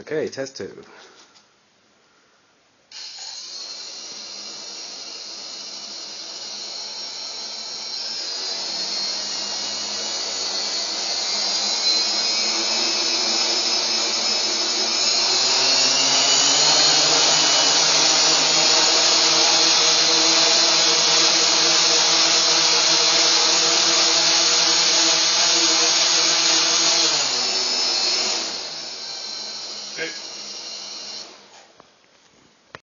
Okay, test two. Hey.